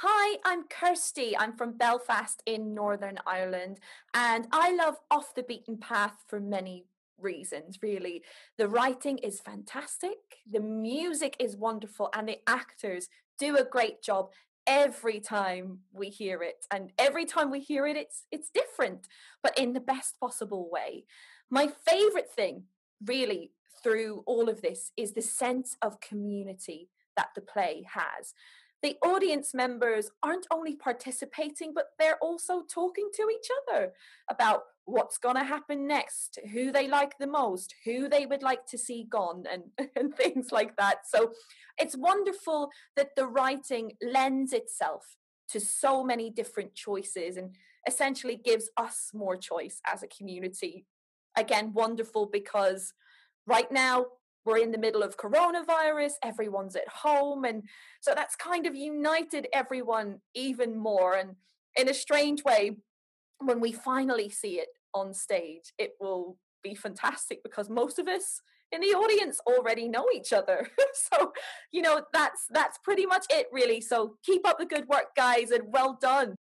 Hi, I'm Kirsty. I'm from Belfast in Northern Ireland, and I love Off the Beaten Path for many reasons, really. The writing is fantastic, the music is wonderful, and the actors do a great job every time we hear it and every time we hear it it's it's different but in the best possible way my favorite thing really through all of this is the sense of community that the play has the audience members aren't only participating, but they're also talking to each other about what's going to happen next, who they like the most, who they would like to see gone, and, and things like that. So it's wonderful that the writing lends itself to so many different choices and essentially gives us more choice as a community. Again, wonderful because right now we're in the middle of coronavirus, everyone's at home. And so that's kind of united everyone even more. And in a strange way, when we finally see it on stage, it will be fantastic because most of us in the audience already know each other. so, you know, that's that's pretty much it really. So keep up the good work guys and well done.